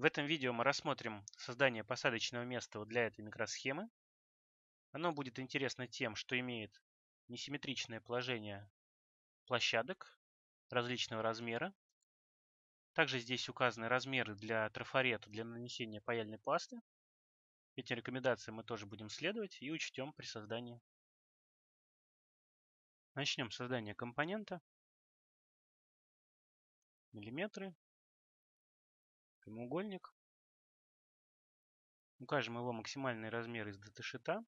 В этом видео мы рассмотрим создание посадочного места для этой микросхемы. Оно будет интересно тем, что имеет несимметричное положение площадок различного размера. Также здесь указаны размеры для трафарета для нанесения паяльной пасты. Этим рекомендациям мы тоже будем следовать и учтем при создании. Начнем создание компонента. Миллиметры. Прямоугольник. Укажем его максимальный размер из даташита.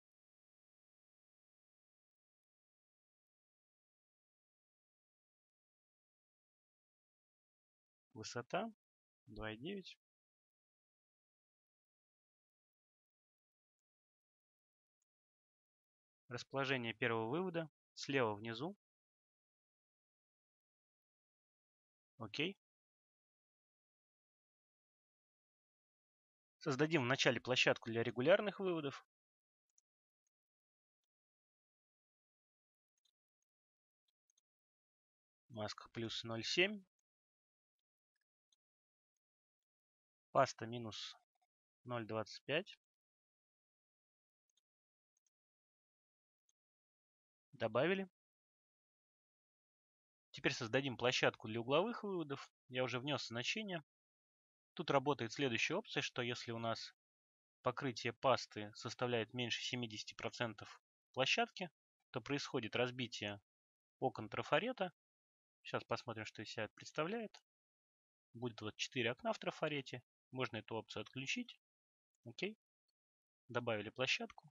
Высота 2,9. Расположение первого вывода слева внизу. Окей. Создадим вначале площадку для регулярных выводов. Маска плюс 0,7. Паста минус 0,25. Добавили. Теперь создадим площадку для угловых выводов. Я уже внес значение. Тут работает следующая опция, что если у нас покрытие пасты составляет меньше 70% площадки, то происходит разбитие окон трафарета. Сейчас посмотрим, что из себя представляет. Будет вот 4 окна в трафарете. Можно эту опцию отключить. Окей. Добавили площадку.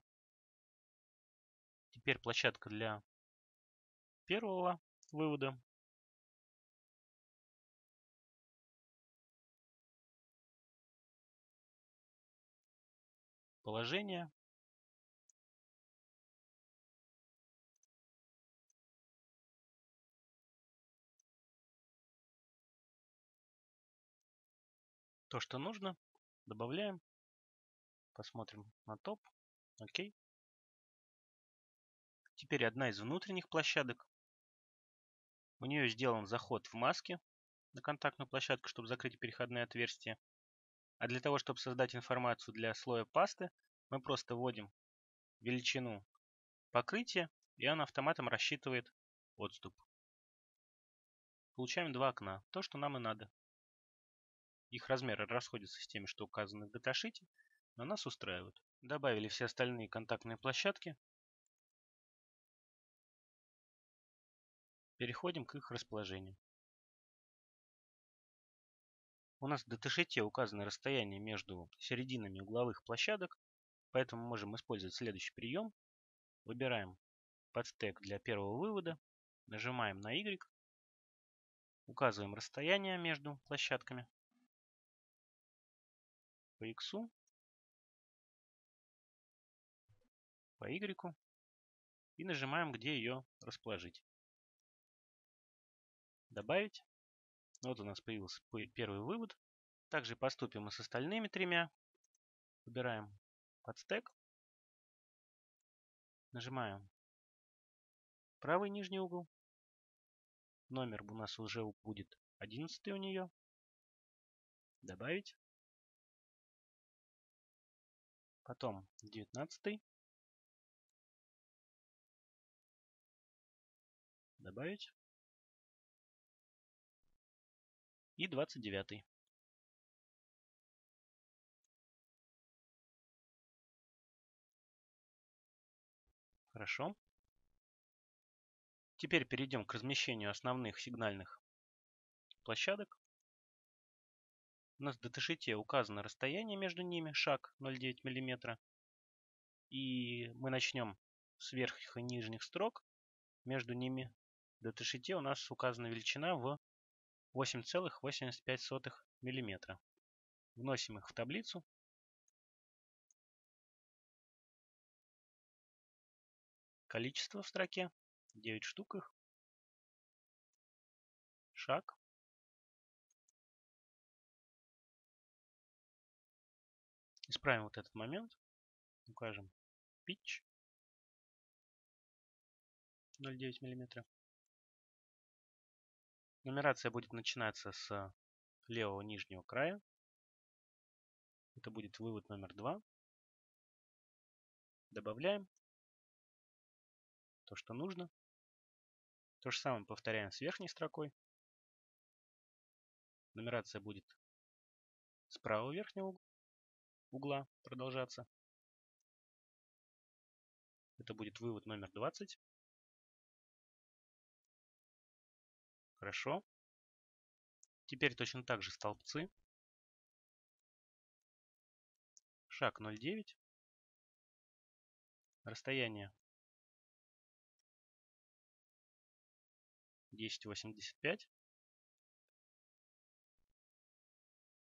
Теперь площадка для первого вывода. Положение. то, что нужно. Добавляем. Посмотрим на топ. Окей. Теперь одна из внутренних площадок. У нее сделан заход в маске на контактную площадку, чтобы закрыть переходные отверстия. А для того, чтобы создать информацию для слоя пасты, мы просто вводим величину покрытия, и он автоматом рассчитывает отступ. Получаем два окна, то, что нам и надо. Их размеры расходятся с теми, что указаны в даташите, но нас устраивают. Добавили все остальные контактные площадки. Переходим к их расположению. У нас в даташите указаны расстояния между серединами угловых площадок, поэтому можем использовать следующий прием. Выбираем подстек для первого вывода, нажимаем на Y, указываем расстояние между площадками по x, по y и нажимаем, где ее расположить. Добавить. Вот у нас появился первый вывод. Также поступим и с остальными тремя. Выбираем подстек. Нажимаем правый нижний угол. Номер у нас уже будет 11 у нее. Добавить. Потом 19. Добавить. И 29. Хорошо. Теперь перейдем к размещению основных сигнальных площадок. У нас в даташите указано расстояние между ними, шаг 0,9 мм. И мы начнем с верхних и нижних строк. Между ними в даташите у нас указана величина в 8,85 мм. Вносим их в таблицу. Количество в строке 9 штук их. Шаг Исправим вот этот момент. Укажем pitch 0,9 мм. Нумерация будет начинаться с левого нижнего края. Это будет вывод номер два. Добавляем то, что нужно. То же самое повторяем с верхней строкой. Нумерация будет с правого верхнего угла продолжаться. Это будет вывод номер 20. Хорошо. Теперь точно так же столбцы. Шаг 0,9. Расстояние 10,85.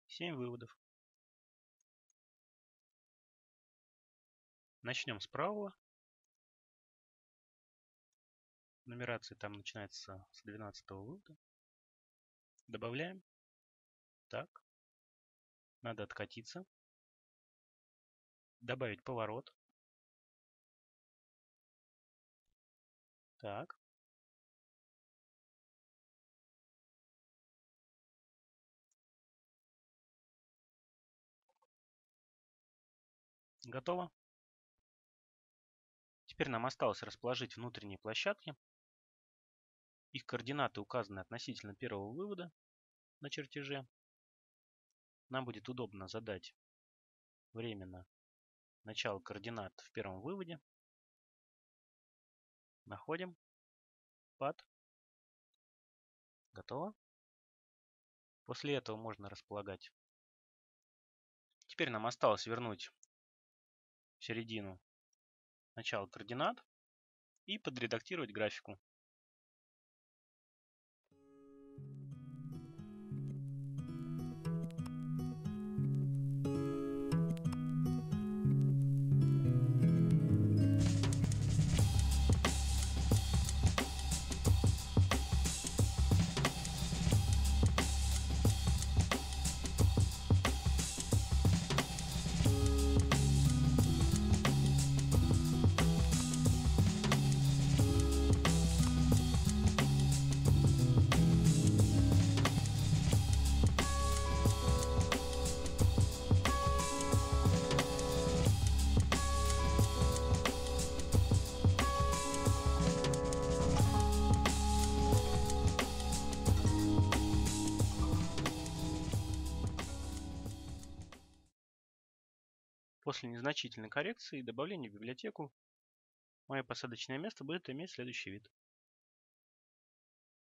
7 выводов. Начнем с правого. Нумерация там начинается с 12 вывода. Добавляем. Так. Надо откатиться. Добавить поворот. Так. Готово. Теперь нам осталось расположить внутренние площадки. Их координаты указаны относительно первого вывода на чертеже. Нам будет удобно задать временно начало координат в первом выводе. Находим. Пад. Готово. После этого можно располагать. Теперь нам осталось вернуть в середину начало координат и подредактировать графику. После незначительной коррекции и добавления в библиотеку мое посадочное место будет иметь следующий вид.